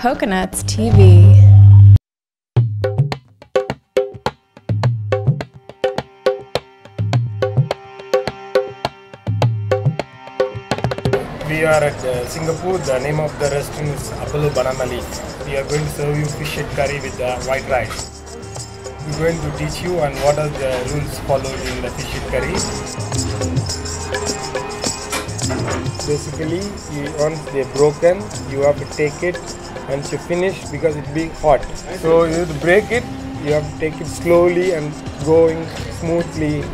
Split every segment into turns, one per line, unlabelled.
Coconuts TV.
We are at uh, Singapore. The name of the restaurant is Apollo Banana Leaf. We are going to serve you fish head curry with white rice. We're going to teach you on what are the rules followed in the fish head curry. Basically, once they're broken, you have to take it once you finish because it be hot. So you have to break it. You have to take it slowly and going smoothly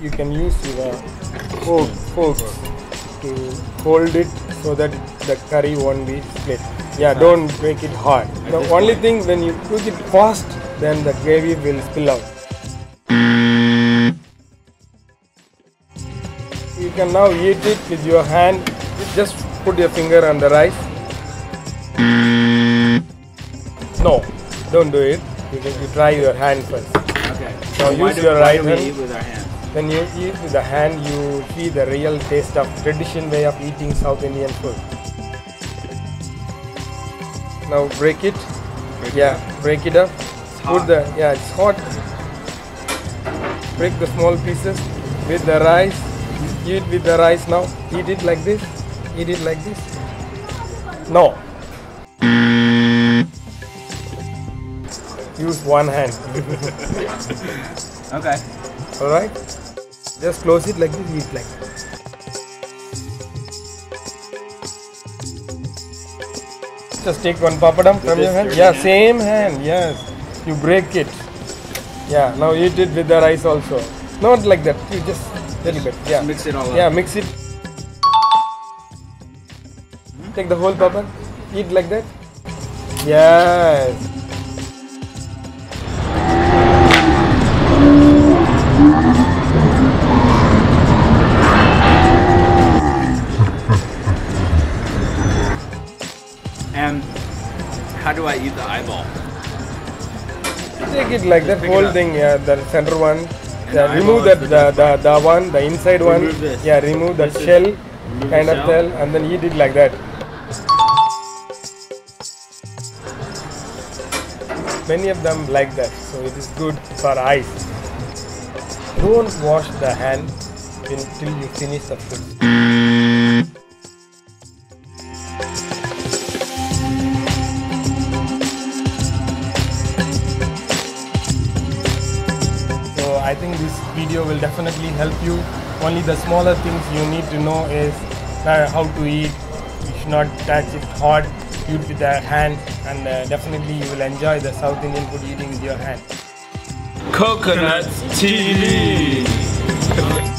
you can use your fork, fork to hold it so that the curry won't be split. Yeah, don't make it hard. The only thing when you cook it fast, then the gravy will spill out. You can now eat it with your hand. Just put your finger on the rice. No, don't do it. You, can, you try your hand first.
Okay.
Now
why
use
do,
your right hand.
eat with our hands?
When you eat with the hand, you see the real taste of tradition way of eating South Indian food. Now break it.
Break it
yeah, break it up. Put
hot.
the yeah, it's hot. Break the small pieces with the rice. Eat with the rice now. Eat it like this. Eat it like this. No. Use one hand.
Okay.
Alright? Just close it like this, eat like that. Just take one papadam from your hand. Yeah, same hand, yes. You break it. Yeah, now eat it with the rice also. Not like that, you just little bit. Yeah.
Mix it all up.
Yeah, mix it. Take the whole papan. Eat like that. Yes.
And how do I eat the eyeball?
Take it like that
pick
whole thing, yeah, the center one. Yeah, remove that the,
the
the, one, the inside one.
This.
Yeah, remove the
This
shell, kind of
shell,
and then eat it like that. Many of them like that, so it is good for eyes. Don't wash the hand until you finish the food. So I think this video will definitely help you. Only the smaller things you need to know is uh, how to eat. You should not touch it hard. With the hand, and uh, definitely you will enjoy the South Indian food eating with your hand.
Coconut TV.